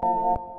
La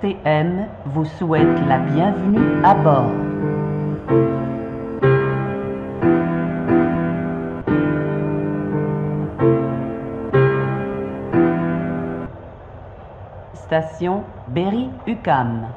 STM vous souhaite la bienvenue à bord. Station Berry-UQAM.